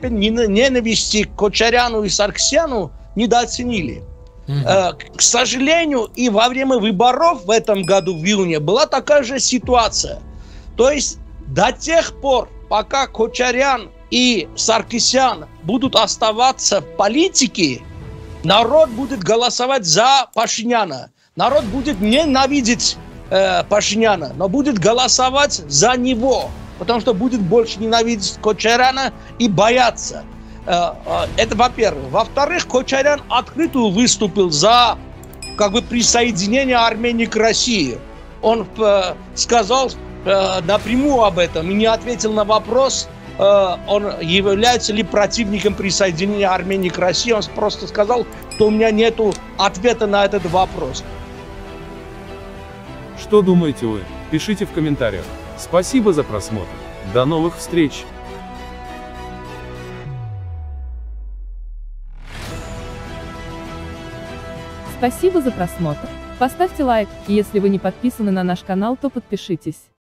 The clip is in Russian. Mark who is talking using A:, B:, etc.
A: степень ненависти к Кочаряну и Сарксяну недооценили. Э, к сожалению, и во время выборов в этом году в июне была такая же ситуация. То есть до тех пор, пока Кочарян и Саркисян будут оставаться в политике, народ будет голосовать за Пашиняна. Народ будет ненавидеть э, Пашиняна, но будет голосовать за него, потому что будет больше ненавидеть Кочаряна и бояться. Э, э, это во-первых. Во-вторых, Кочарян открыто выступил за как бы присоединение Армении к России. Он э, сказал напрямую об этом и не ответил на вопрос, он является ли противником присоединения Армении к России. Он просто сказал, что у меня нет ответа на этот вопрос.
B: Что думаете вы? Пишите в комментариях. Спасибо за просмотр. До новых встреч!
C: Спасибо за просмотр. Поставьте лайк, если вы не подписаны на наш канал, то подпишитесь.